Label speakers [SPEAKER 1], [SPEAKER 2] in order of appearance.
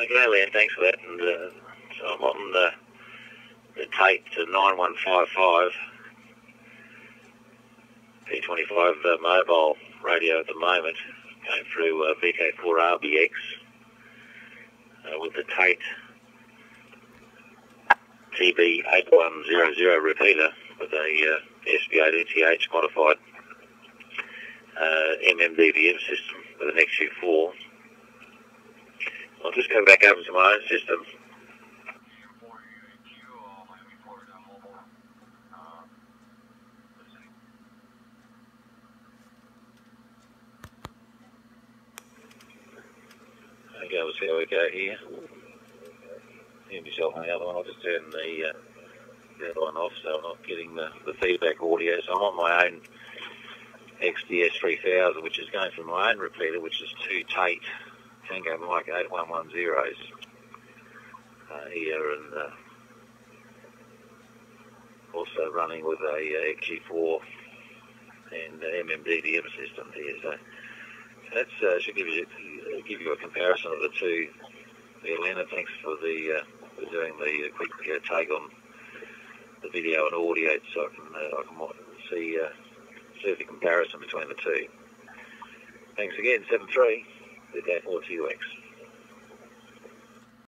[SPEAKER 1] Okay, Len, thanks for that. And uh, so I'm on the, the Tait to 9155 P25 uh, mobile radio at the moment, going through uh, VK4RBX uh, with the Tait TB8100 repeater with a uh, SB8ETH modified uh, MMDVM system with an XU4. Just go back over to my own system. Okay, we'll see how we go here. Hear myself on the other one. I'll just turn the, uh, the other one off so I'm not getting the, the feedback audio. So I'm on my own XTS 3000, which is going from my own repeater, which is two Tait Tango Mike 8110s uh, here, and uh, also running with a uh, XG4 and uh, MMDVM system here. So that uh, should give you give you a comparison of the two. Leonard, thanks for the uh, for doing the quick uh, take on the video and audio, so I can uh, I can see uh, see the comparison between the two. Thanks again, seven three. The 4 TUX.